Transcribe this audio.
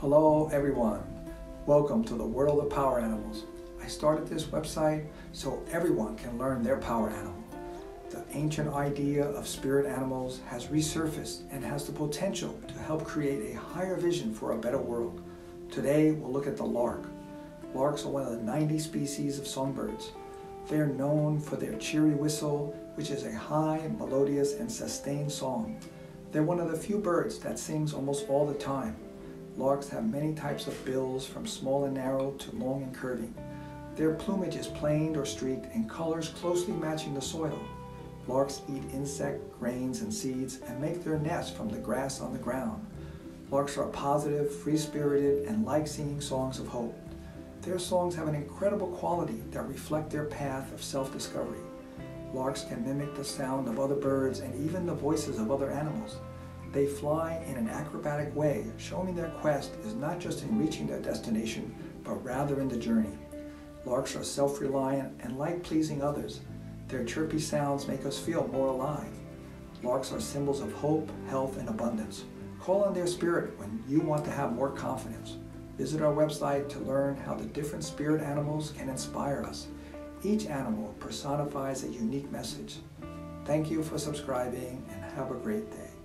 Hello, everyone. Welcome to the world of power animals. I started this website so everyone can learn their power animal. The ancient idea of spirit animals has resurfaced and has the potential to help create a higher vision for a better world. Today, we'll look at the lark. Larks are one of the 90 species of songbirds. They are known for their cheery whistle, which is a high, melodious, and sustained song. They're one of the few birds that sings almost all the time. Larks have many types of bills, from small and narrow to long and curving. Their plumage is planed or streaked in colors closely matching the soil. Larks eat insect, grains, and seeds and make their nests from the grass on the ground. Larks are positive, free spirited, and like singing songs of hope. Their songs have an incredible quality that reflect their path of self discovery. Larks can mimic the sound of other birds and even the voices of other animals. They fly in an acrobatic way, showing their quest is not just in reaching their destination, but rather in the journey. Larks are self reliant and like pleasing others. Their chirpy sounds make us feel more alive. Larks are symbols of hope, health, and abundance. Call on their spirit when you want to have more confidence. Visit our website to learn how the different spirit animals can inspire us. Each animal personifies a unique message. Thank you for subscribing and have a great day.